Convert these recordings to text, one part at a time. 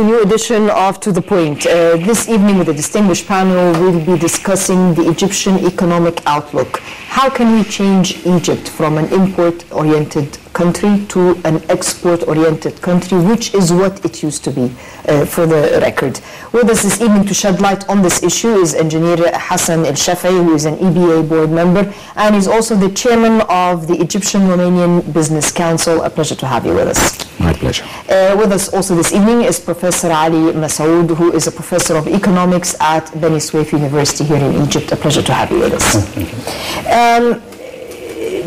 New edition of To the Point. Uh, this evening, with a distinguished panel, we'll be discussing the Egyptian economic outlook. How can we change Egypt from an import oriented country to an export oriented country, which is what it used to be, uh, for the record? With us this evening to shed light on this issue is engineer Hassan El Shafie, who is an EBA board member and is also the chairman of the Egyptian Romanian Business Council. A pleasure to have you with us. My pleasure. Uh, with us also this evening is Professor Ali Massoud, who is a professor of economics at Beni Suef University here in Egypt. A pleasure to have you with us. Um,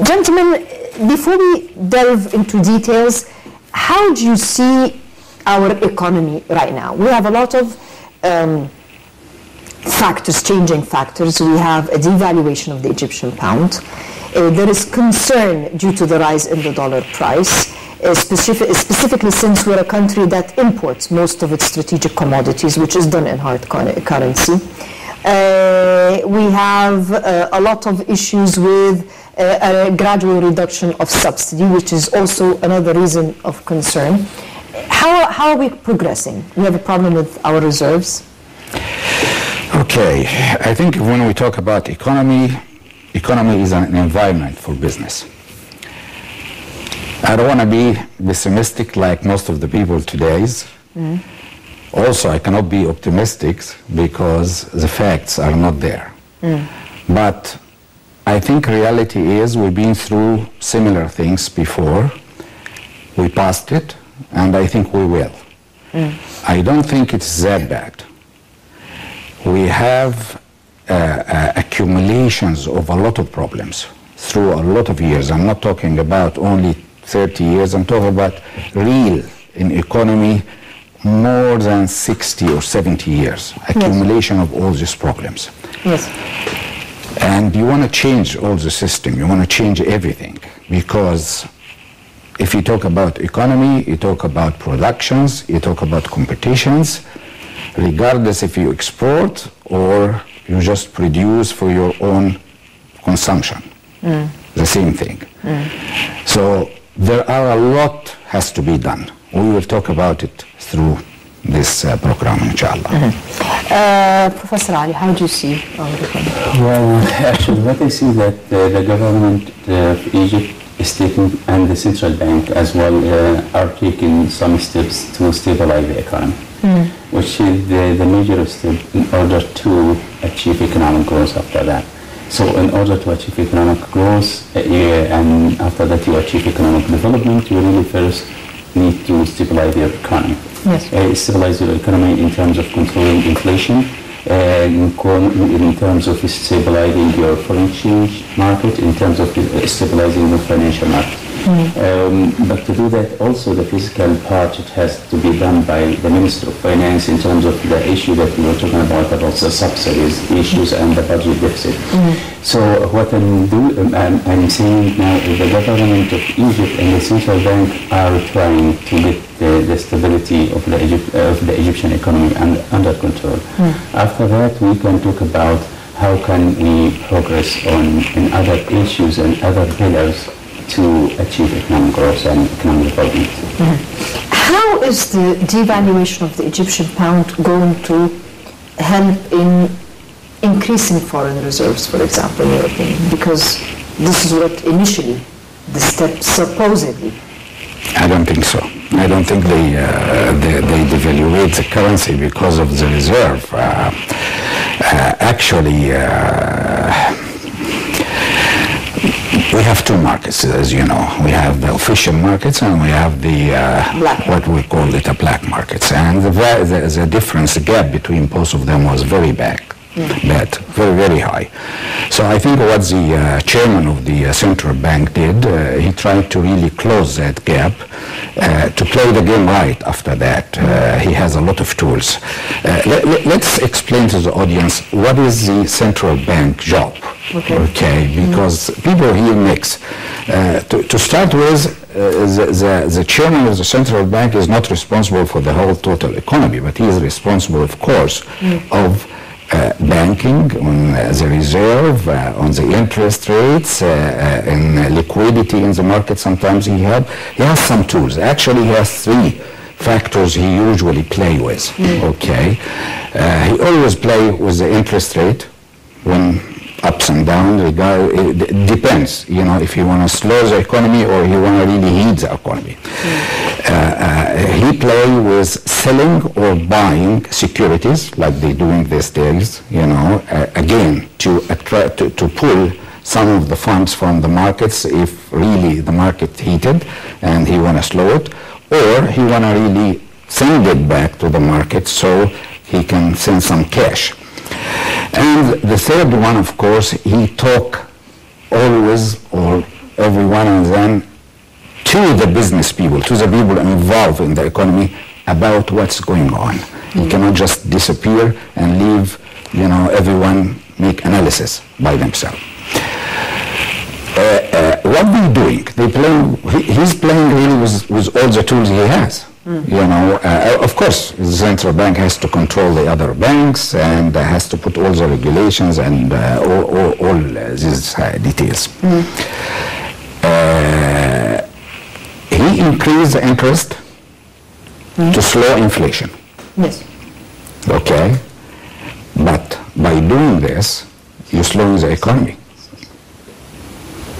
gentlemen, before we delve into details, how do you see our economy right now? We have a lot of um, factors, changing factors. We have a devaluation of the Egyptian pound. Uh, there is concern due to the rise in the dollar price. Uh, specific, specifically since we're a country that imports most of its strategic commodities, which is done in hard currency. Uh, we have uh, a lot of issues with a gradual reduction of subsidy, which is also another reason of concern. How, how are we progressing? We have a problem with our reserves. Okay, I think when we talk about economy, economy is an environment for business. I don't want to be pessimistic like most of the people today's. Mm. Also, I cannot be optimistic because the facts are not there. Mm. But I think reality is we've been through similar things before. We passed it, and I think we will. Mm. I don't think it's that bad. We have uh, uh, accumulations of a lot of problems through a lot of years. I'm not talking about only 30 years, I'm talking about real in economy more than 60 or 70 years accumulation yes. of all these problems. Yes. And you want to change all the system, you want to change everything because if you talk about economy, you talk about productions, you talk about competitions, regardless if you export or you just produce for your own consumption. Mm. The same thing. Mm. So there are a lot has to be done. We will talk about it through this uh, program, inshallah. Mm -hmm. uh, Professor Ali, how do you see our economy? Well, actually, what I see that uh, the government of Egypt is taking, and the central bank as well, uh, are taking some steps to stabilize the economy, mm. which is the, the major step in order to achieve economic growth after that. So in order to achieve economic growth, uh, and after that you achieve economic development, you really first need to stabilize your economy. Yes. Uh, stabilize your economy in terms of controlling inflation, uh, in, in, terms of stabilizing your foreign exchange market, in terms of uh, stabilizing the financial market. Mm-hmm. Um, but to do that, also the fiscal part it has to be done by the Minister of Finance in terms of the issue that we were talking about about the subsidies issues and the budget deficit. Mm-hmm. So what I'm doing, um, I'm, I'm saying now is the government of Egypt and the central bank are trying to get the, the stability of the, Egypt, uh, of the Egyptian economy under, under control. Mm. After that, we can talk about how can we progress on in other issues and other pillars to achieve economic growth and economic development. Mm-hmm. How is the devaluation of the Egyptian pound going to help in increasing foreign reserves, for example, in your opinion? Because this is what initially the step supposedly. I don't think so. I don't think they, uh, they, they, devaluate the currency because of the reserve. Uh, uh, actually, uh, we have two markets, as you know. We have the official markets and we have the uh, what we call it a black markets. And the, the, the difference, the gap between both of them was very bad. Bad, very, very high. So I think what the uh, chairman of the uh, central bank did, uh, he tried to really close that gap uh, to play the game right after that. Uh, he has a lot of tools. Uh, let, us explain to the audience what is the central bank job. Okay. okay because mm. people here mix. To, to, start with, the, the, the, chairman of the central bank is not responsible for the whole total economy, but he is responsible, of course, mm. of banking, on uh, the reserve, uh, on the interest rates, and liquidity in the market. Sometimes he have he has some tools. Actually, he has three factors he usually play with. Okay, uh, he always play with the interest rate when ups and downs. Regard, it depends, you know, if he want to slow the economy or he want to really heat the economy. Uh, uh, he play with selling or buying securities like they're doing these days, you know, uh, again to attract to, to pull some of the funds from the markets if really the market heated and he want to slow it, or he want to really send it back to the market so he can send some cash. And the third one, of course, he talk always or every one of them to the business people, to the people involved in the economy about what's going on. He cannot just disappear and leave, you know, everyone make analysis by themselves. Uh, uh, what they doing? They playing. He, he's playing really with, with all the tools he has. Mm. You know, uh, of course, the central bank has to control the other banks and uh, has to put all the regulations and uh, all, all, all these uh, details. Mm. he increased the interest mm. to slow inflation. Yes. Okay, but by doing this, you slow the economy.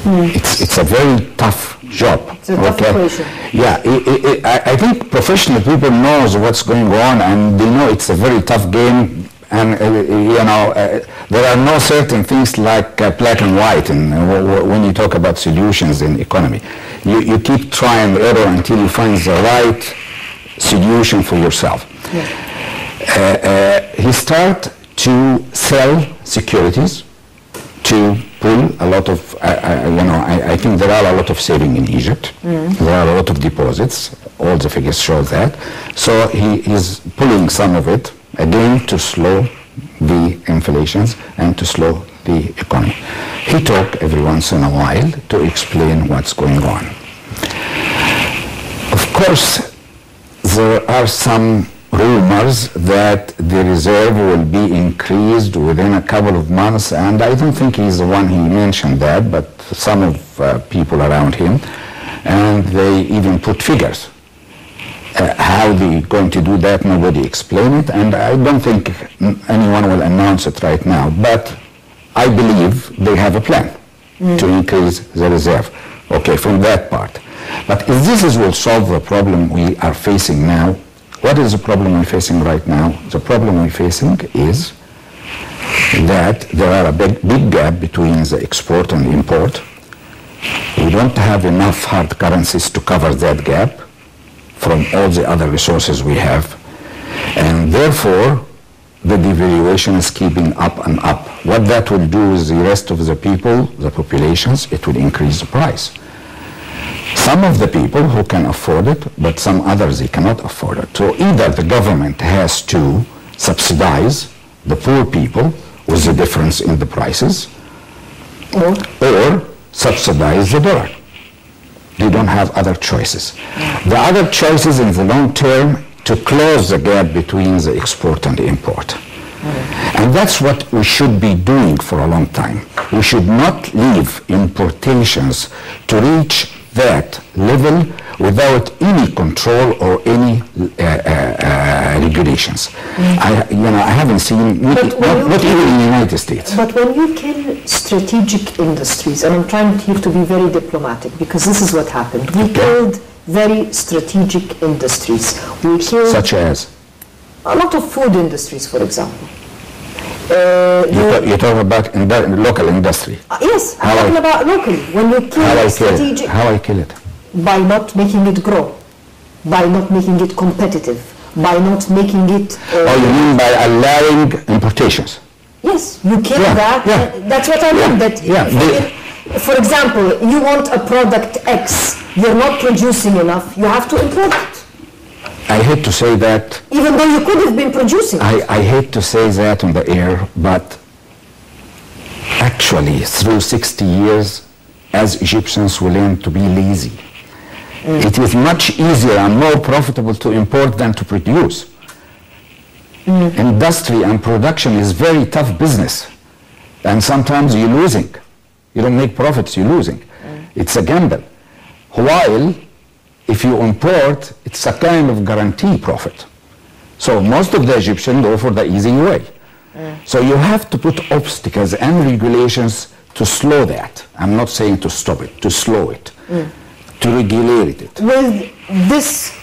Mm. It's, it's a very tough job. It's a tough okay? equation. Yeah, it, it, it, I, I think professional people knows what's going on and they know it's a very tough game and uh, you know uh, there are no certain things like uh, black and white and when you talk about solutions in economy you, you keep trying error until you find the right solution for yourself yeah. Uh, uh, he start to sell securities to pull a lot of, uh, you know, I, I, think there are a lot of saving in Egypt. Mm. There are a lot of deposits. All the figures show that. So he is pulling some of it, again, to slow the inflations and to slow the economy. He talk every once in a while to explain what's going on. Of course, there are some rumors that the reserve will be increased within a couple of months, and I don't think he's the one who mentioned that, but some of uh, people around him, and they even put figures. Uh, how they going to do that, nobody explained it, and I don't think anyone will announce it right now, but I believe they have a plan mm. to increase the reserve. Okay, from that part. But if this is will solve the problem we are facing now, what is the problem we're facing right now? The problem we're facing is that there are a big, big gap between the export and the import. We don't have enough hard currencies to cover that gap from all the other resources we have. And therefore, the devaluation is keeping up and up. What that will do is the rest of the people, the populations, it will increase the price. Some of the people who can afford it, but some others they cannot afford it. So either the government has to subsidize the poor people with the difference in the prices, or, or subsidize the dollar. They don't have other choices. The other choices in the long term to close the gap between the export and the import. Mm. And that's what we should be doing for a long time. We should not leave importations to reach that level without any control or any uh, uh, uh, regulations. Mm. I, you know, I haven't seen, not, not even in the United States. But when you kill strategic industries, and I'm trying here to be very diplomatic because this is what happened. We okay. killed very strategic industries. We killed... Such as? A lot of food industries, for example. Uh, you talk, you're talking about in the local industry. Uh, yes, how I'm talking I, about locally. When you kill how strategic... How I kill it? By not making it grow, by not making it competitive, by not making it... Uh, oh, you mean by allowing importations? Yes, you kill yeah, that. Yeah. That's what I mean. Yeah, that yeah, for, for example, you want a product X, you're not producing enough, you have to import it. I hate to say that. Even though you could have been producing. I, I hate to say that on the air, but actually, through 60 years, as Egyptians, we learn to be lazy. Mm. It is much easier and more profitable to import than to produce. Mm. Industry and production is very tough business. And sometimes you're losing. You don't make profits, you're losing. Mm. It's a gamble. While if you import, it's a kind of guarantee profit. So most of the Egyptians go for the easy way. Mm. So you have to put obstacles and regulations to slow that. I'm not saying to stop it, to slow it, mm. to regulate it. With this,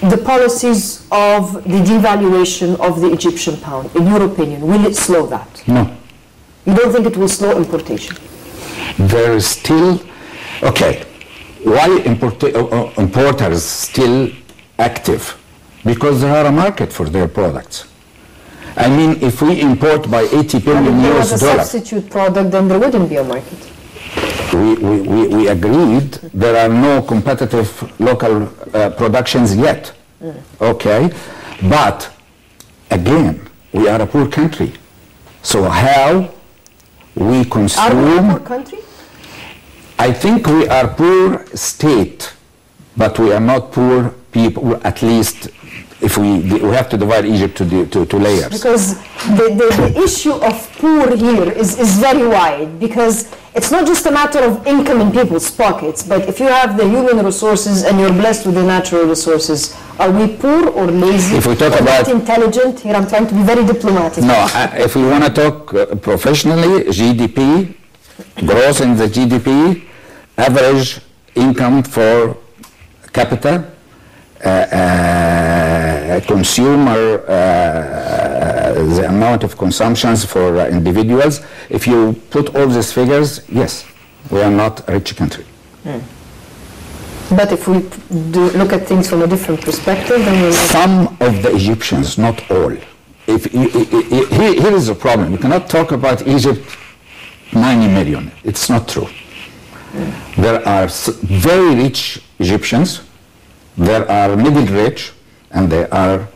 the policies of the devaluation of the Egyptian pound, in your opinion, will it slow that? No. You don't think it will slow importation? There is still, okay, why import, uh, uh, importers still active? Because there are a market for their products. I mean, if we import by 80 billion US dollars. a substitute product, then there wouldn't be a market. We, we, we, we agreed there are no competitive local uh, productions yet. Mm. Okay? But, again, we are a poor country. So how we consume... Are we a poor country? I think we are poor state, but we are not poor people, at least if we, we have to divide Egypt to, the, to, to, layers. Because the, the, the, issue of poor here is, is very wide because it's not just a matter of income in people's pockets, but if you have the human resources and you're blessed with the natural resources, are we poor or lazy if we talk or about not intelligent? Here I'm trying to be very diplomatic. No, uh, if we want to talk uh, professionally, GDP, growth in the GDP, average income for capita, uh, uh, consumer, uh, the amount of consumptions for individuals. If you put all these figures, yes, we are not a rich country. Mm. But if we do look at things from a different perspective, then we some of the Egyptians, not all. If, here is the problem. We cannot talk about Egypt 90 million. It's not true. There are very rich Egyptians there are middle rich and they are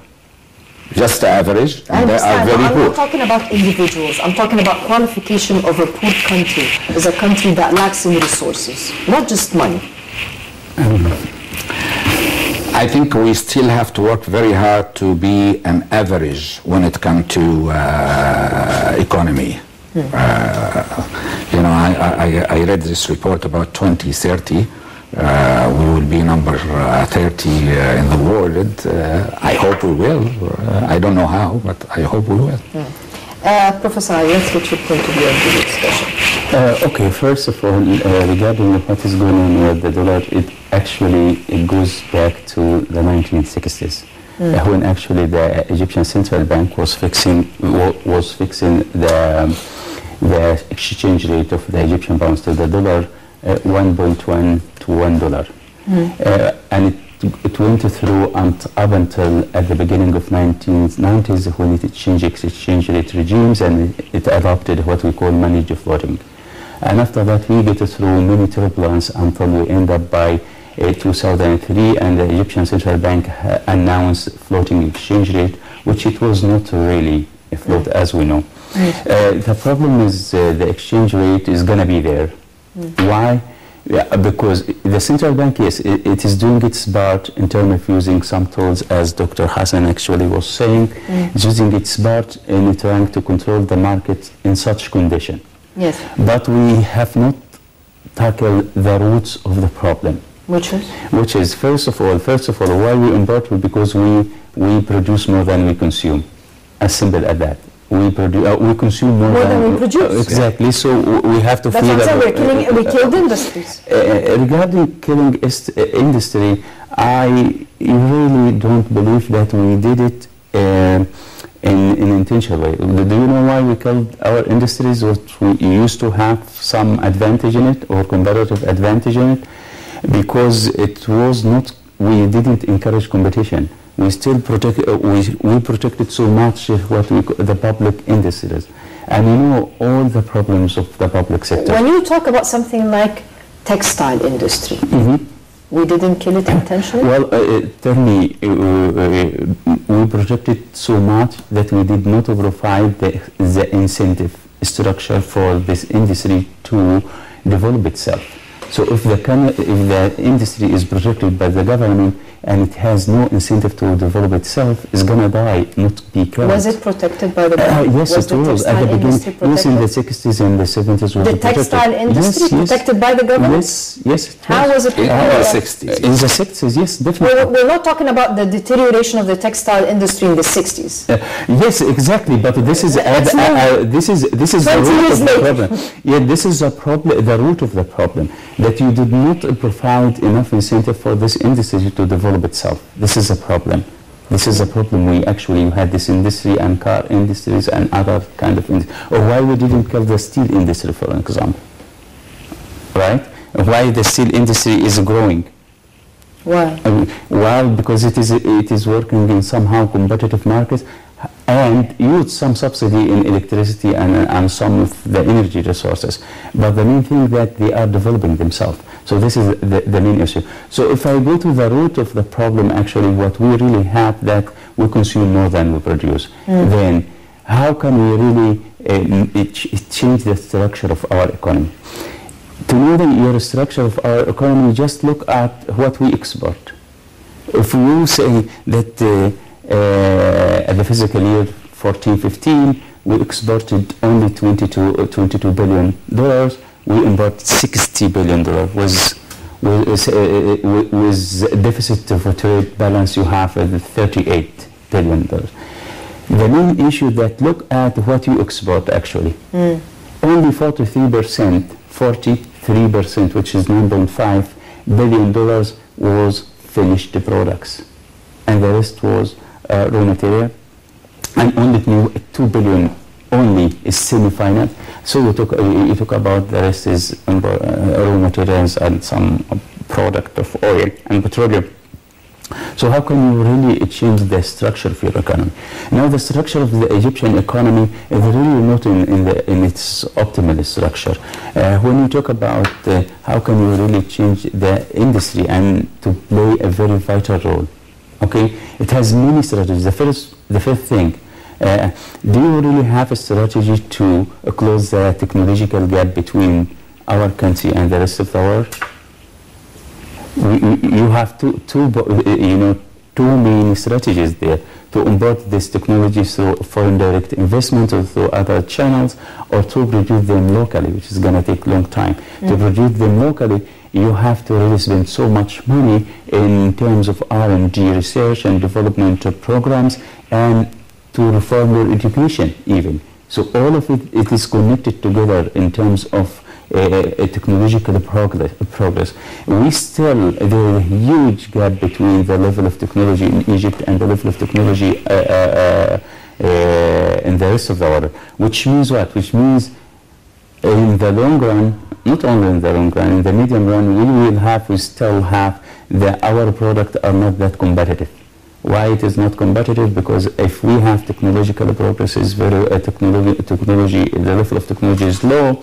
just average and they are very I'm poor. I'm not talking about individuals. I'm talking about qualification of a poor country as a country that lacks in resources, not just money. Um, I think we still have to work very hard to be an average when it comes to uh, economy. Hmm. Uh, you know, I, I, I read this report about 2030 uh, we will be number uh, 30 uh, in the world. I hope we will. I don't know how, but I hope we will. Uh, Professor, let's get your point of view on the discussion. Uh, okay, first of all, uh, regarding what is going on with the dollar, it actually it goes back to the 1960s. Mm. when actually the Egyptian central bank was fixing was fixing the um, the exchange rate of the Egyptian pounds to the dollar 1.1 to 1 dollar. Mm. and it, it went through and up until at the beginning of 1990s when it changed exchange rate regimes and it adopted what we call managed floating. And after that, we get through many turbulence until we end up by uh, 2003 and the Egyptian Central Bank uh, announced floating exchange rate, which it was not really a float mm. as we know. Uh, the problem is uh, the exchange rate is going to be there. Mm. Why? Yeah, because the central bank, yes, it, it is doing its part in terms of using some tools, as Dr. Hassan actually was saying, mm. it's using its part in trying to control the market in such condition. Yes. But we have not tackled the roots of the problem. Which is? Which is, first of all, first of all, why we import? Because we, we produce more than we consume. As simple as that we produce, uh, we consume more, more than, than, we produce. Uh, exactly. So we have to That's feel that we're killing. Uh, we killed industries. Uh, regarding killing uh, industry, I really don't believe that we did it uh, in an intentional way. Do you know why we killed our industries? What we used to have some advantage in it or comparative advantage in it, because it was not. We didn't encourage competition we still protect, uh, we, we protected so much what we, the public industries. And you know all the problems of the public sector. When you talk about something like textile industry, mm -hmm. we didn't kill it intentionally? Well, uh, uh tell me, uh, uh, we protected so much that we did not provide the, the incentive structure for this industry to develop itself. So if the, if the industry is protected by the government and it has no incentive to develop itself, it's going to die, not be killed. Was it protected by the Uh, government? yes, was it the was. At the beginning, industry yes, in the 60s and the 70s was The protected. textile industry yes, yes. protected by the government? Yes, yes. it How was it In the 60s. In the 60s, yes, We're, definitely. we're not talking about the deterioration of the textile industry in the 60s. Uh, yes, exactly. But this is uh, That's uh, uh, this is this is the root of the later. problem. Yeah, this is a problem. The root of the problem that you did not provide enough incentive for this industry to develop itself. This is a problem. This is a problem. We actually had this industry and car industries and other kind of industry. Or why we didn't kill the steel industry, for example. Right? Why the steel industry is growing. Why? Well, because it is it is working in somehow competitive markets and use some subsidy in electricity and, and some of the energy resources. But the main thing that they are developing themselves. So this is the, the main issue. So if I go to the root of the problem, actually what we really have that we consume more than we produce, then how can we really uh, change the structure of our economy? to know the your structure of our economy, just look at what we export. If you say that uh, at the fiscal year 14-15, we exported only 22, uh, 22 billion dollars, we import 60 billion dollars. Was with, uh, with with deficit of trade balance, you have uh, 38 billion dollars. The main issue that look at what you export actually. Only 43 percent, 43 percent, which is 9.5 billion dollars, was finished products, and the rest was uh, raw material, and only new 2 billion only is semi-final. So you talk, uh, you talk about the rest is um, uh, raw materials and some uh, product of oil and petroleum. So how can you really change the structure of your economy? Now the structure of the Egyptian economy is really not in, in, the, in its optimal structure. Uh, when you talk about uh, how can you really change the industry and to play a very vital role, okay, it has many strategies. The first, the first thing, uh, do you really have a strategy to uh, close the technological gap between our country and the rest of the world? we- you have two, two, you know, two main strategies there to import this technology through foreign direct investment or through other channels or to produce them locally, which is going to take a long time. To produce them locally, you have to really spend so much money in terms of R&D research and development programs and to reform your education even. So all of it, it is connected together in terms of uh, technological progress, progress. We still, there is a huge gap between the level of technology in Egypt and the level of technology uh, uh, uh, in the rest of the world. Which means what? Which means in the long run, not only in the long run, in the medium run, we will have, we still have, the, our product are not that competitive. Why it is not competitive? Because if we have technological progress is very, uh, technology, technology, the level of technology is low,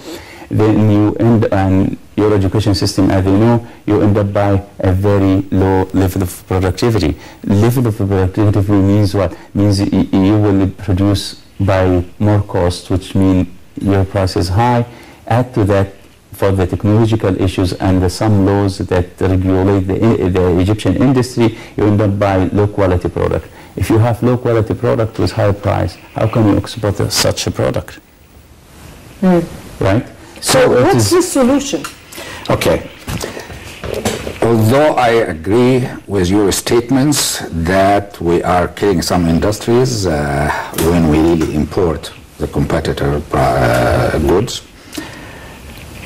then you end, and your education system, as you know, you end up by a very low level of productivity. Level of productivity means what? Means you will produce by more cost, which means your price is high. Add to that for the technological issues and the some laws that regulate the, the Egyptian industry, you end up by low quality product. If you have low quality product with high price, how can you export such a product? Right? So it what's the solution? Okay. Although I agree with your statements that we are killing some industries uh, when we really import the competitor uh, goods,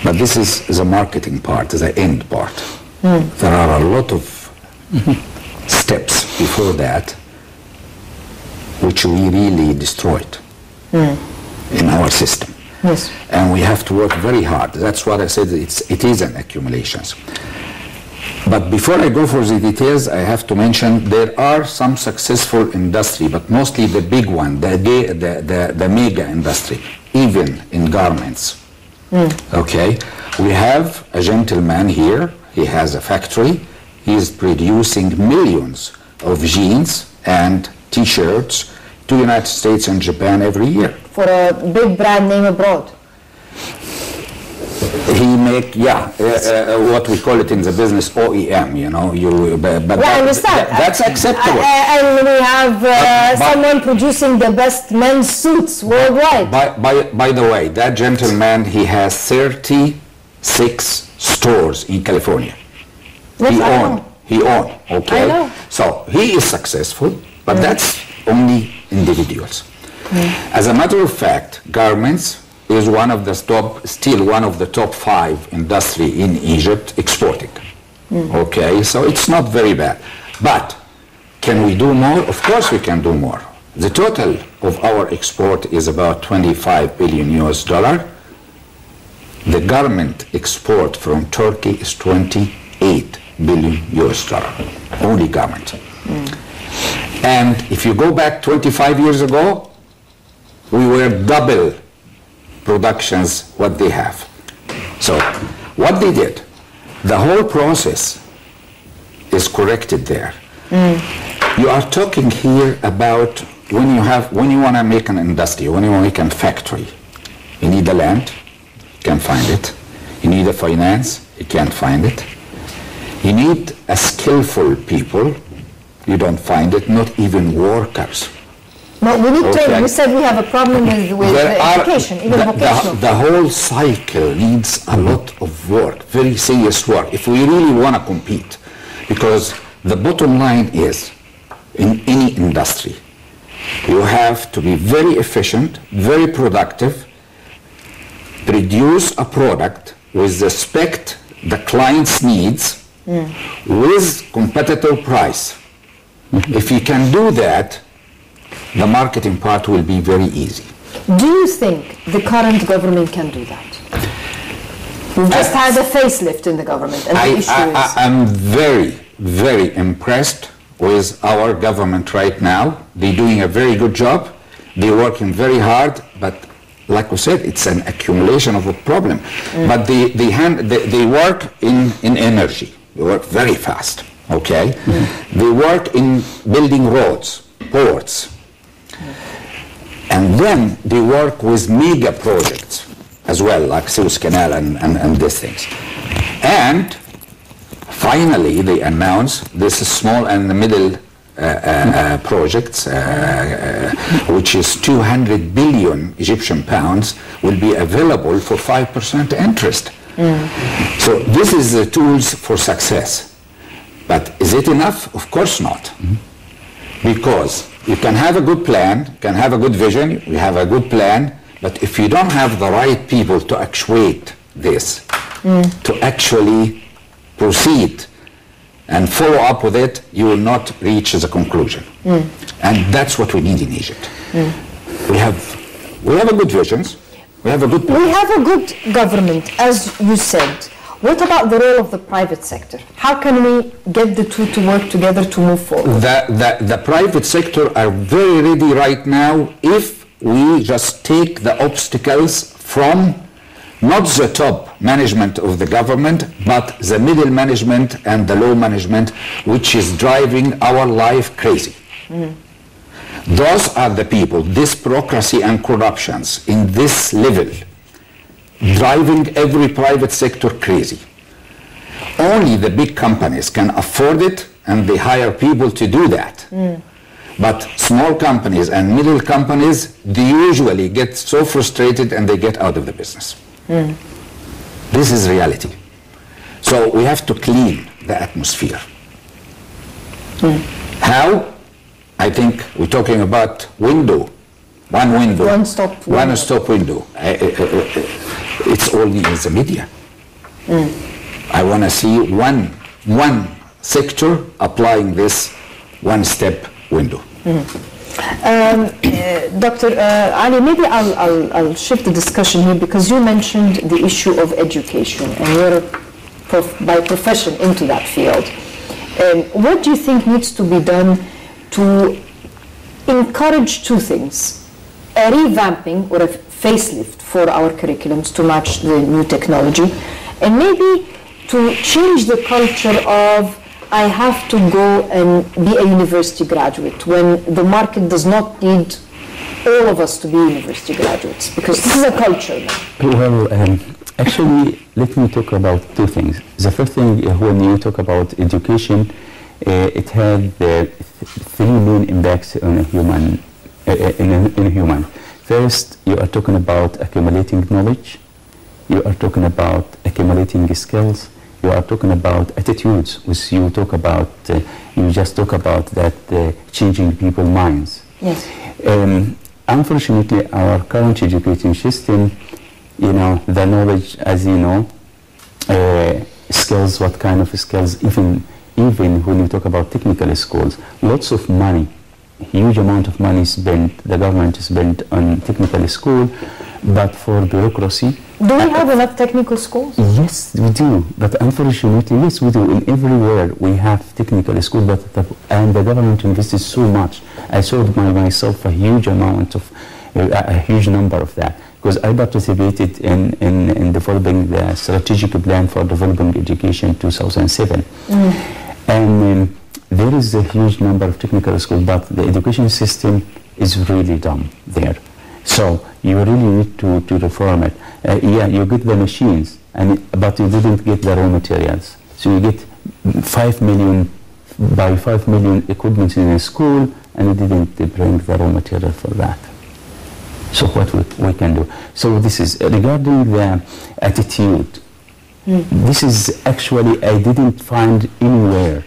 but this is the marketing part, the end part. Hmm. There are a lot of steps before that which we really destroyed hmm. in our system Yes. and we have to work very hard. That's what I said. It's it is an accumulations. But before I go for the details, I have to mention there are some successful industry, but mostly the big one, the the the, the, the mega industry, even in garments. Mm. Okay, we have a gentleman here. He has a factory. He is producing millions of jeans and T-shirts to the United States and Japan every year. For a big brand name abroad. He make yeah uh, uh, what we call it in the business OEM you know you but, but Well, I that- understand. that- that's acceptable. Uh, and we have uh, But- but- someone producing the best men's suits worldwide. by, by by the way that gentleman he has 36 stores in California. Yes, he I owned he owned okay? I know. so he is successful but that's only individuals. As a matter of fact garments is one of the top still one of the top five industry in egypt exporting. Hmm. Okay so it's not very bad. But can we do more? Of course we can do more. The total of our export is about 25 billion us dollar. The garment export from Turkey is 28 billion US dollar, only garment. Hmm. And if you go back 25 years ago, we were double productions what they have. So what they did, the whole process is corrected there. Mm. You are talking here about when you have when you want to make an industry, when you want to make a factory, you need the land, you can find it. You need a finance, you can't find it. You need a skillful people, you don't find it, not even workers. No, we need Okay. training. You said we have a problem with, with are- education, even the, vocational. the, the whole cycle needs a lot of work, very serious work, if we really want to compete. Because the bottom line is, in any industry, you have to be very efficient, very productive, produce a product with the spec the client's needs mm. with competitive price. If you can do that, the marketing part will be very easy. Do you think the current government can do that? We've just I- had a facelift in the government, and the I, issue I, is... I, am very, very impressed with our government right now. They're doing a very good job. They're working very hard, but like we said, it's an accumulation of a problem. Mm. But they, they, hand, they, they work in, in energy. They work very fast, okay? Mm. They work in building roads, ports. And then they work with mega projects as well, like Suez Canal and, and, and these things. And finally, they announce this small and middle uh, uh, uh, projects, uh, uh, which is 200 billion Egyptian pounds, will be available for 5% interest. So this is the tools for success. But is it enough? Of course not. Because you can have a good plan, you can have a good vision, you have a good plan, but if you don't have the right people to actuate this, hmm. to actually proceed and follow up with it, you will not reach the conclusion. Hmm. And that's what we need in Egypt. Hmm. We have we have a good visions, we have a good plan. We have a good government, as you said. What about the role of the private sector? How can we get the two to work together to move forward? the, the, the private sector are very ready right now if we just take the obstacles from not the top management of the government, but the middle management and the low management, which is driving our life crazy. Mm-hmm. Those are the people, this bureaucracy and corruptions in this level, driving every private sector crazy. Only the big companies can afford it and they hire people to do that. Hmm. But small companies and middle companies, they usually get so frustrated and they get out of the business. Hmm. This is reality. So we have to clean the atmosphere. Hmm. How? I think we're talking about window, one window. One-stop window. One-stop window. I- I- I- It's only in the media. I want to see one, one sector applying this one-step window. Dr. Uh, Ali, maybe I'll, I'll, I'll shift the discussion here because you mentioned the issue of education and you're prof- by profession into that field. Um, what do you think needs to be done to encourage two things? A revamping or a facelift for our curriculums to match the new technology and maybe to change the culture of I have to go and be a university graduate when the market does not need all of us to be university graduates because this is a culture now. Well, um, Actually, let me talk about two things. The first thing, uh, when you talk about education, uh, it had uh, three main impacts on a human. Uh, in, in human. First, you are talking about accumulating knowledge. You are talking about accumulating skills. You are talking about attitudes, which you talk about. Uh, you just talk about that uh, changing people's minds. Yes. Um, unfortunately, our current education system, you know, the knowledge, as you know, uh, skills, what kind of skills, even even when you talk about technical schools, lots of money, huge amount of money spent, the government is spent on technical school, but for bureaucracy. Do we have enough technical schools? Yes, we do. But unfortunately, yes, we do. In everywhere we have technical school, but the, and the government invests so much. I saw my, myself a huge amount of, uh, a huge number of that. Because I participated in, in, in developing the strategic plan for developing education 2007. Mm. And um, there is a huge number of technical schools, but the education system is really dumb there. So you really need to, to reform it. Uh, yeah, you get the machines, and but you didn't get the raw materials. So you get five million by five million equipment in a school, and you didn't bring the raw material for that. So what we, we can do? So this is regarding the attitude. Mm. This is actually I didn't find anywhere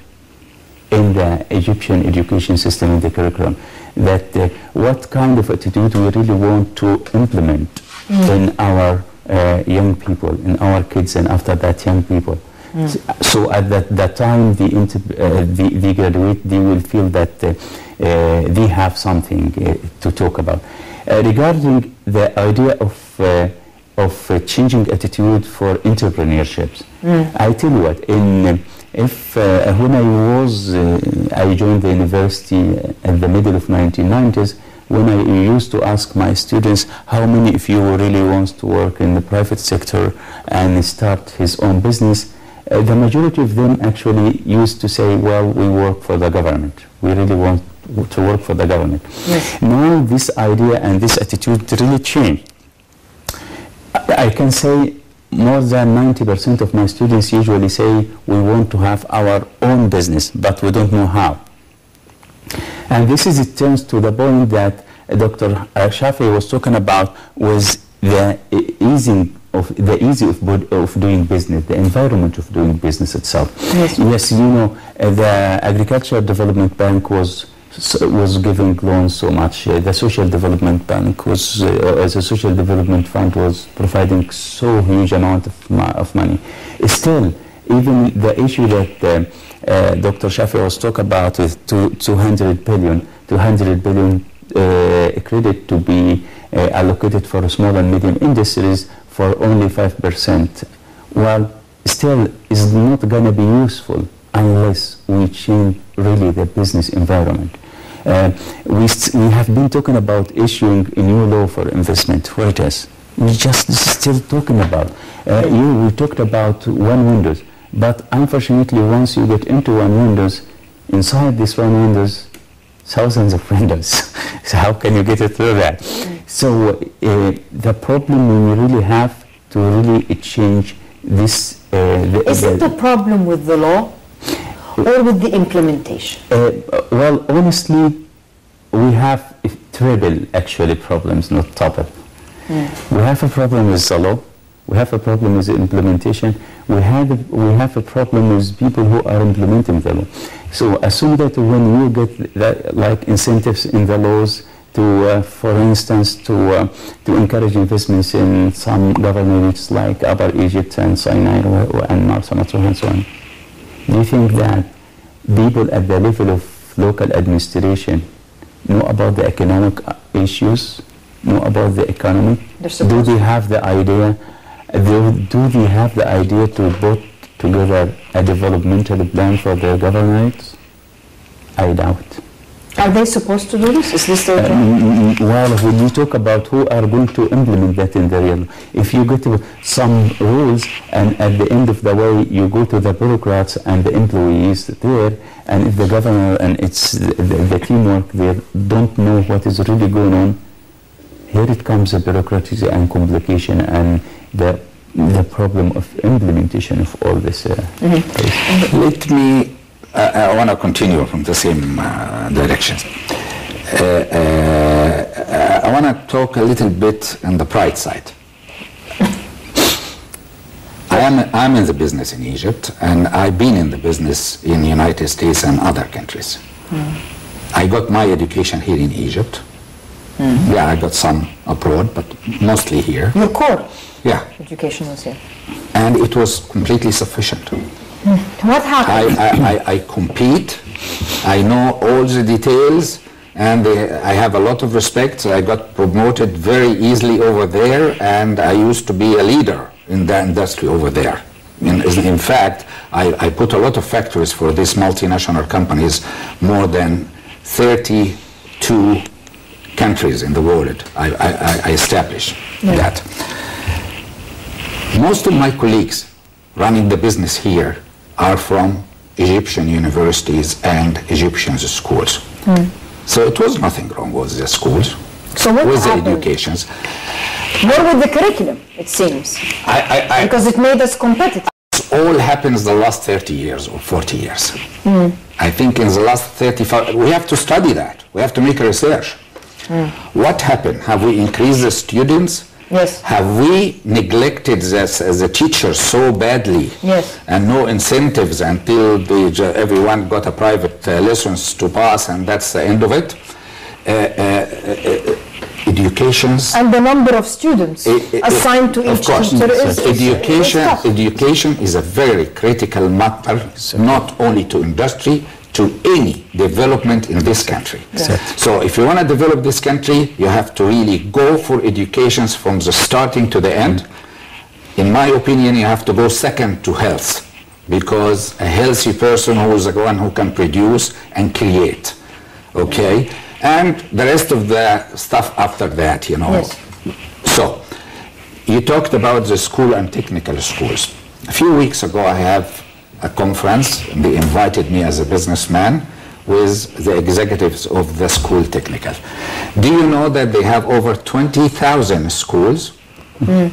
in the Egyptian education system in the curriculum that uh, what kind of attitude we really want to implement mm. in our uh, young people, in our kids, and after that, young people. Mm. So, at that, that time, the, uh, the, the graduate, they will feel that uh, uh, they have something uh, to talk about. regarding the idea of of changing attitude for entrepreneurships, mm. I tell you what, in if uh, when I was, uh, I joined the university at the middle of 1990s, when I used to ask my students how many of you really wants to work in the private sector and start his own business, uh, the majority of them actually used to say, well, we work for the government. We really want to work for the government. Yes. Now this idea and this attitude really changed. I can say more than 90% of my students usually say we want to have our own business, but we don't know how. And this is it turns to the point that Dr. Uh, Shafie was talking about was the easing of the easy of, of doing business, the environment of doing business itself. Yes, yes you know, uh, the Agricultural Development Bank was was giving loans so much. Uh, the Social Development Bank was, uh, as a social development fund, was providing so huge amount of, of money. Still, even the issue that uh, uh Dr. Shafie was talking about with two, 200 billion, 200 billion uh, credit to be allocated for small and medium industries for only 5%. Well, still is not going to be useful unless we change really the business environment. Uh, we, we have been talking about issuing a new law for investment. Where it is? We just still talking about. Uh, you, we talked about one Windows, but unfortunately, once you get into one Windows, inside this one Windows, thousands of windows. so how can you get it through that? So uh, the problem we really have to really change this. Uh, the, Is it the problem with the law? Or with the implementation? Uh, well, honestly, we have triple actually problems, not double. Mm. We have a problem with the law. We have a problem with the implementation. We have we have a problem with people who are implementing the law. So assume that when you get that, like incentives in the laws to, uh, for instance, to uh, to encourage investments in some governments like Upper Egypt and Sinai and Marsa and so on. Do you think that people at the level of local administration know about the economic uh, issues, know about the economy? Do they have the idea? Do, do they have the idea to put together a developmental plan for their government? I doubt. Are they supposed to do this? Is this their job? Uh, well, when you talk about who are going to implement that in the real, if you get some rules and at the end of the way you go to the bureaucrats and the employees there, and if the governor and it's the, the teamwork there don't know what is really going on, here it comes the bureaucracy and complication and the the problem of implementation of all this. Uh, mm-hmm. Let me, uh, I want to continue from the same uh, direction. Uh, uh, I want to talk a little bit on the pride side. I am, I'm in the business in Egypt, and I've been in the business in the United States and other countries. Mm. I got my education here in Egypt. Mm. Yeah, I got some abroad, but mostly here. Your core? Yeah. Education was here. And it was completely sufficient. What happened? I, I, I, I, compete. I know all the details, and uh, I have a lot of respect. I got promoted very easily over there, and I used to be a leader in the industry over there. In, in fact, I, I, put a lot of factories for these multinational companies, more than 32 countries in the world. I, I, I established yeah. that. Most of my colleagues running the business here are from Egyptian universities and Egyptian schools. Mm. So it was nothing wrong with the schools. So what with happened? the educations. More with the curriculum, it seems. I, I, I, because it made us competitive. All happens the last 30 years or 40 years. Mm. I think in the last 35, we have to study that. We have to make research. Mm. What happened? Have we increased the students? Yes. Have we neglected this as a teacher so badly? Yes. And no incentives until the, everyone got a private uh, lessons to pass and that's the end of it? Uh, uh, uh educations. And the number of students assigned to each teacher is, education. Is education is a very critical matter, not only to industry, to any development in this country. So if you want to develop this country, you have to really go for educations from the starting to the end. In my opinion, you have to go second to health because a healthy person who is the one who can produce and create. Okay? and the rest of the stuff after that, you know. Yes. So, you talked about the school and technical schools. A few weeks ago, I have a conference. They invited me as a businessman with the executives of the school technical. Do you know that they have over 20,000 schools, mm.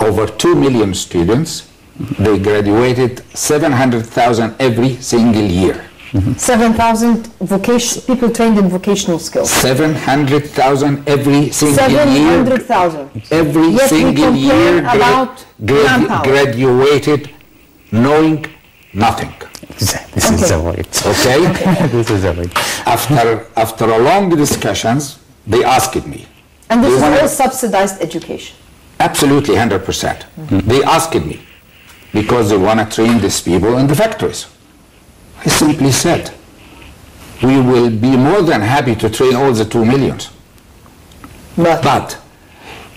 over 2 million students? They graduated 700,000 every single year. Mm-hmm. 7,000 vocation, people trained in vocational skills. 700,000 every single 700,000. year. Every yes, single year about grad, graduated knowing nothing. This okay. is the way. Okay? okay. this is the way. After, after a long discussions, they asked me. And this is all subsidized education? Absolutely, 100%. Mm-hmm. They asked me because they want to train these people in the factories. I simply said, we will be more than happy to train all the two millions. But, but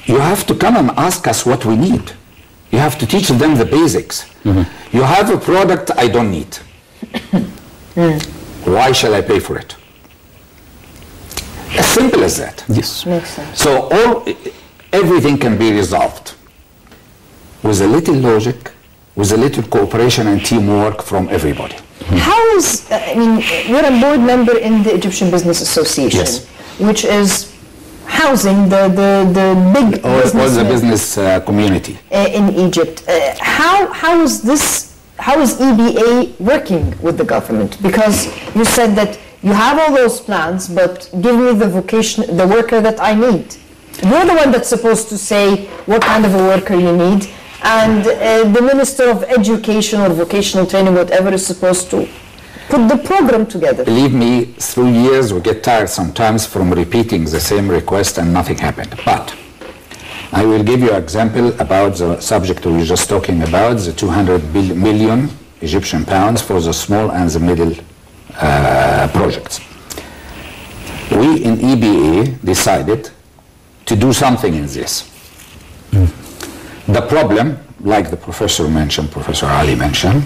you have to come and ask us what we need. You have to teach them the basics. Mm-hmm. You have a product I don't need. mm. Why shall I pay for it? As simple as that. Yes. Makes sense. So all, everything can be resolved with a little logic, with a little cooperation and teamwork from everybody. How is, uh, I mean, you're a board member in the Egyptian Business Association, yes. which is housing the, the, the big all, all the business uh, community in Egypt. Uh, how, how is this, how is EBA working with the government? Because you said that you have all those plans, but give me the vocation, the worker that I need. You're the one that's supposed to say what kind of a worker you need and uh, the Minister of Education or Vocational Training, whatever, is supposed to put the program together. Believe me, through years we get tired sometimes from repeating the same request and nothing happened. But I will give you an example about the subject we were just talking about, the 200 million Egyptian pounds for the small and the middle uh, projects. We in EBA decided to do something in this. Mm. The problem, like the professor mentioned, Professor Ali mentioned,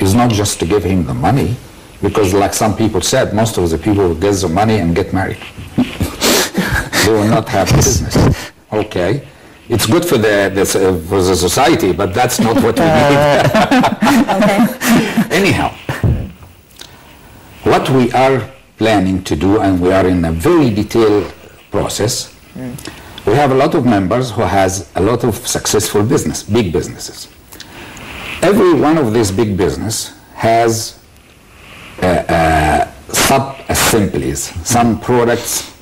is not just to give him the money, because like some people said, most of the people will get the money and get married. they will not have business. Okay. It's good for the, the, for the society, but that's not what we need. Anyhow, what we are planning to do, and we are in a very detailed process, mm. we have a lot of members who has a lot of successful business, big businesses. Every one of these big business has uh, uh, sub-assemblies, some products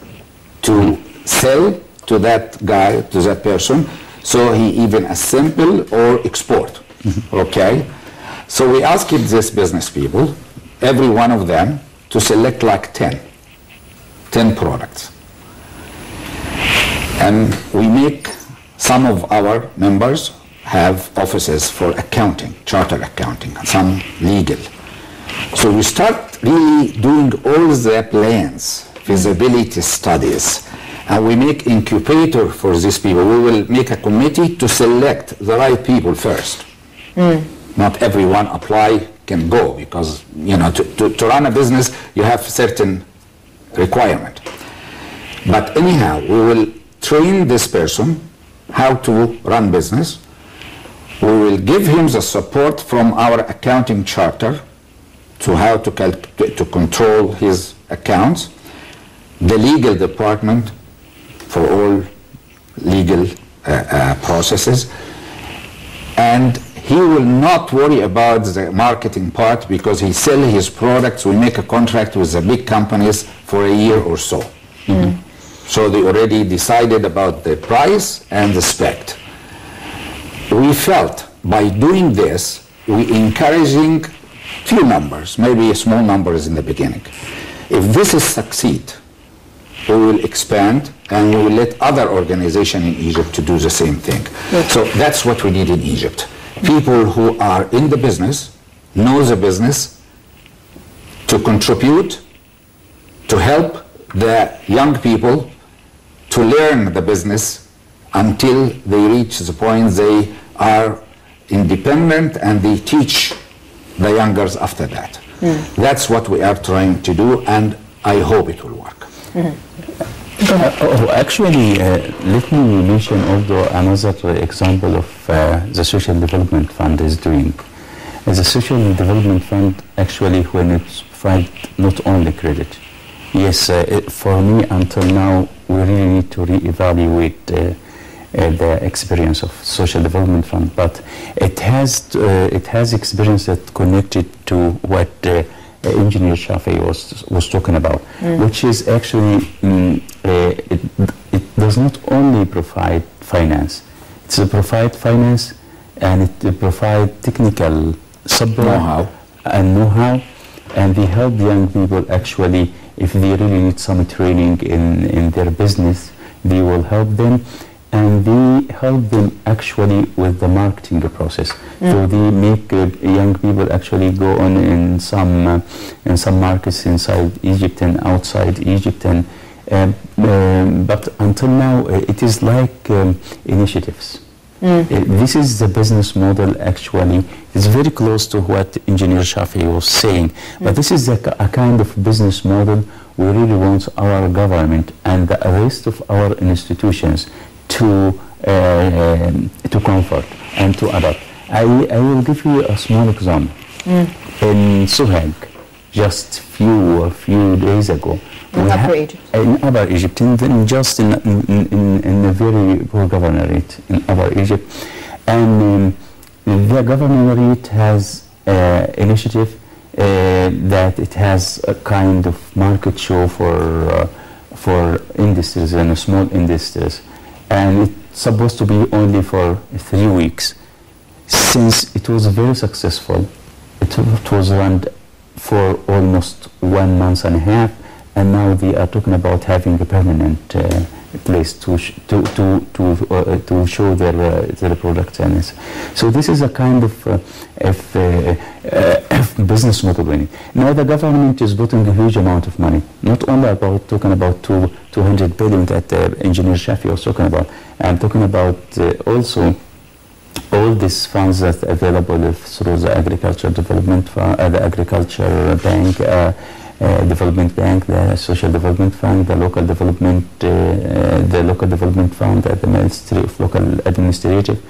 to sell to that guy, to that person, so he even assemble or export, okay? So we asked these business people, every one of them, to select like 10, 10 products. And we make, some of our members have offices for accounting, charter accounting, some legal. So we start really doing all the plans, feasibility studies, and we make incubator for these people. We will make a committee to select the right people first. Mm. Not everyone apply can go because, you know, to, to, to run a business, you have certain requirement. But anyhow, we will train this person how to run business. We will give him the support from our accounting charter to how to, to control his accounts, the legal department for all legal uh, uh, processes, and he will not worry about the marketing part because he sell his products. We make a contract with the big companies for a year or so. Mm-hmm. So they already decided about the price and the spec. We felt by doing this, we encouraging few numbers, maybe a small numbers in the beginning. If this is succeed, we will expand and we will let other organizations in Egypt to do the same thing. Yes. So that's what we need in Egypt. People who are in the business, know the business, to contribute, to help the young people to learn the business until they reach the point they are independent and they teach the youngers after that. Mm. That's what we are trying to do, and I hope it will work. Mm. Uh, oh, actually, uh, let me mention also another example of uh, the Social Development Fund is doing. the Social Development Fund actually, when it's provide not only credit. Yes, uh, it, for me until now, we really need to reevaluate uh, uh, the experience of social development fund, but it has uh, it has experience that connected to what uh, engineer Shafie was was talking about, mm. which is actually um, it, it does not only provide finance, it's a provide finance and it provide technical support know-how. and know-how, and we help young people actually if they really need some training in in their business, they will help them and they help them actually with the marketing process. Mm. So they make uh, young people actually go on in some uh, in some markets inside Egypt and outside Egypt and. Um, um, but until now, uh, it is like um, initiatives. Mm. Uh, this is the business model actually. It's very close to what Engineer Shafie was saying. Mm. But this is a, a, kind of business model we really want our government and the rest of our institutions to, uh, to comfort and to adapt. I, I will give you a small example. Mm. In Sohag, just few a few days ago, in Upper Egypt. In Upper Egypt, in, in just in, in, in, in, a very poor governorate in Upper Egypt, and um, the governorate has uh, initiative uh, that it has a kind of market show for uh, for industries and small industries and it's supposed to be only for three weeks. Since it was very successful, it, it was run for almost one month and a half, and now they are talking about having a permanent uh, place to to to to, uh, to show their uh, their products and so this is a kind of, uh, of, uh, uh, business model winning. Now the government is putting a huge amount of money, not only about talking about two 200 billion that the Engineer Shafie was talking about. I'm talking about also all these funds that are available through the agriculture development fund, the agriculture bank uh, development Bank, the Social Development Fund, the Local Development, uh, uh, the Local Development Fund at the Ministry of Local Administrative.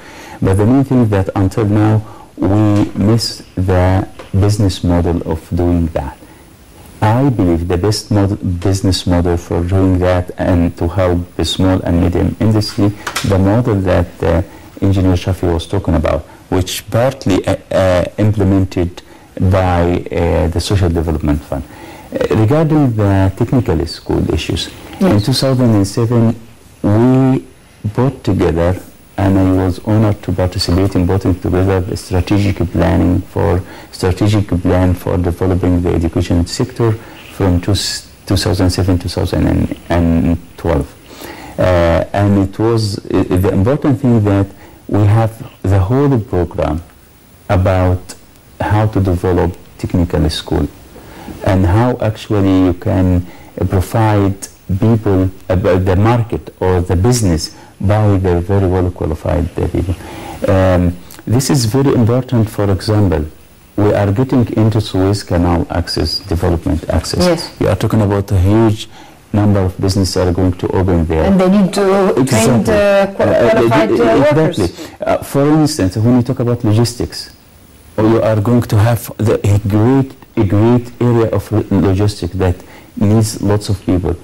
But the main thing that until now we miss the business model of doing that. I believe the best model, business model for doing that and to help the small and medium industry, the model that uh, Engineer Shafie was talking about, which partly uh, uh, implemented by uh, the Social Development Fund. Regarding the technical school issues, yes. in 2007 we brought together and I was honored to participate in putting together the strategic planning for strategic plan for developing the education sector from 2007 to 2012. Uh, and it was uh, the important thing that we have the whole program about how to develop technical school and how actually you can provide people about the market or the business by the very well qualified people. Um, this is very important, for example, we are getting into Suez Canal axis, development axis. Yes. We are talking about a huge number of businesses are going to open there. And they need to exactly. train uh, uh, qualified uh, uh, workers. Exactly. Uh, for instance, when you talk about logistics, you are going to have the, a great, a great area of logistics that needs lots of people.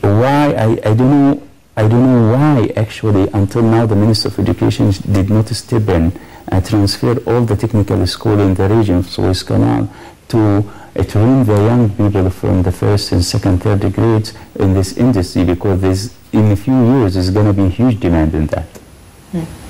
Why? I, I don't know I don't know why actually until now the Minister of Education did not step in and transfer all the technical school in the region of Suez Canal to uh, train the young people from the first and second, third grades in this industry because in a few years there's going to be huge demand in that.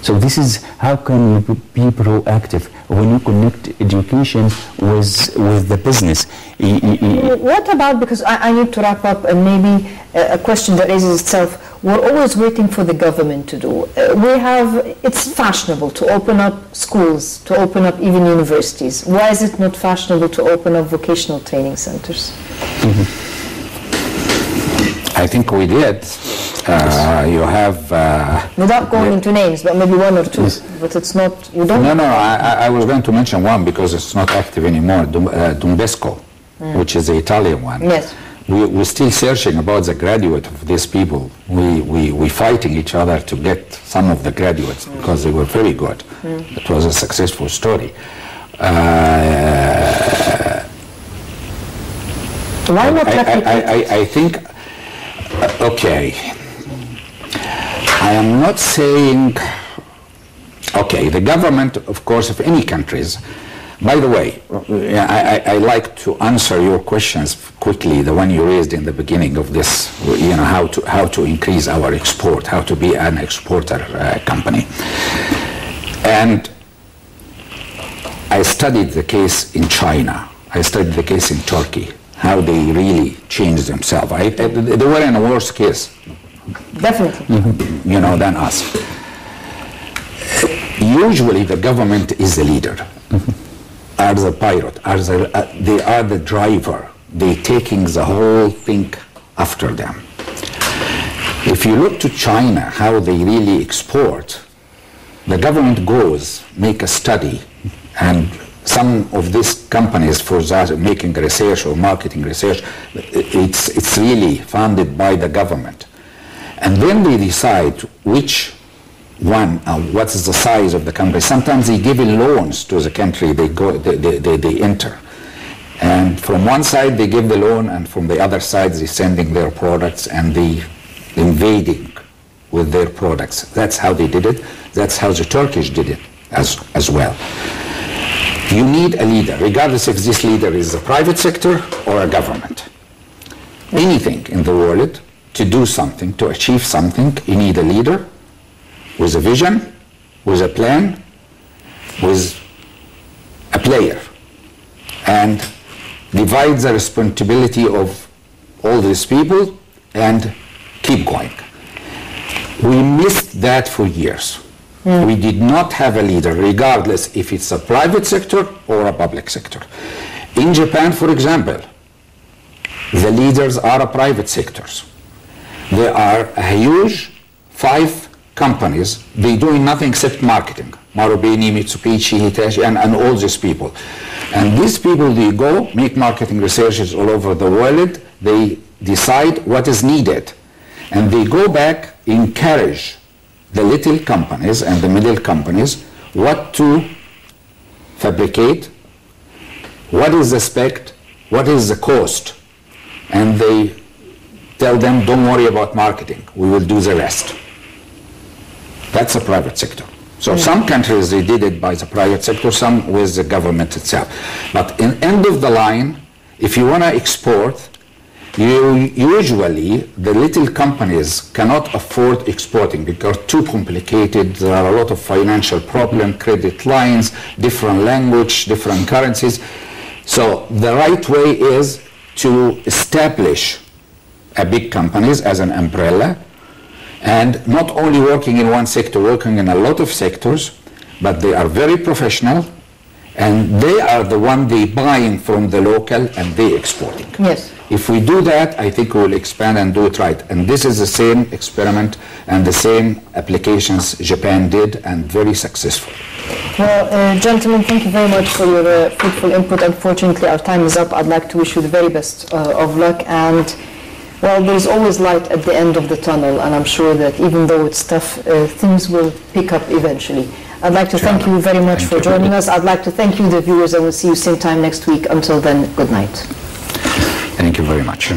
Mm. So this is how can you be proactive when you connect education with with the business. What about because I, I need to wrap up and maybe a, a question that raises itself. We're always waiting for the government to do. Uh, we have it's fashionable to open up schools, to open up even universities. Why is it not fashionable to open up vocational training centers? Mm-hmm. I think we did. Uh, you have. Uh, Without going into names, but maybe one or two. Yes. But it's not. You don't. No, no. I, I was going to mention one because it's not active anymore. Dum, uh, Don Bosco, mm. which is the Italian one. Yes. We, we're still searching about the graduate of these people. We, we, we fighting each other to get some of the graduates mm. because they were very good. Mm. It was a successful story. Uh, Why not I, I, I, I think okay. I am not saying, okay, the government, of course, of any countries, by the way, I, I, I, like to answer your questions quickly, the one you raised in the beginning of this, you know, how to, how to increase our export, how to be an exporter uh, company. And I studied the case in China. I studied the case in Turkey how they really changed themselves. I, they were in a worse case. Definitely. You know, than us. Usually the government is the leader, are the pilot, are the, uh, they are the driver. They taking the whole thing after them. If you look to China, how they really export, the government goes, make a study, and some of these companies for that making research or marketing research, it's, it's really funded by the government. And then they decide which one, uh, what is the size of the country. Sometimes they give loans to the country they, go, they, they, they, they enter. And from one side they give the loan and from the other side they're sending their products and they invading with their products. That's how they did it. That's how the Turkish did it as, as well. You need a leader, regardless if this leader is a private sector or a government. Anything in the world, to do something, to achieve something, you need a leader with a vision, with a plan, with a player, and divide the responsibility of all these people and keep going. We missed that for years. Mm. We did not have a leader, regardless if it's a private sector or a public sector. In Japan, for example, the leaders are private sectors. There are a huge five companies, they doing nothing except marketing. Marubeni, Mitsubishi, Hitachi, and, and all these people. And these people, they go, make marketing researches all over the world, they decide what is needed. And they go back, encourage the little companies and the middle companies what to fabricate, what is the spec, what is the cost, and they tell them, don't worry about marketing, we will do the rest. That's the private sector. So mm. some countries, they did it by the private sector, some with the government itself. But in end of the line, if you want to export, you usually, the little companies cannot afford exporting because too complicated. There are a lot of financial problem, credit lines, different language, different currencies. So the right way is to establish big companies as an umbrella and not only working in one sector, working in a lot of sectors, but they are very professional and they are the one they buying from the local and they exporting. Yes. If we do that, I think we will expand and do it right. And this is the same experiment and the same applications Japan did and very successful. Well, uh, gentlemen, thank you very much for your uh, fruitful input. Unfortunately, our time is up. I'd like to wish you the very best uh, of luck. And, well, there's always light at the end of the tunnel. And I'm sure that even though it's tough, uh, things will pick up eventually. I'd like to thank you very much for you. joining us. I'd like to thank you, the viewers, and we'll see you same time next week. Until then, good night. Thank you very much.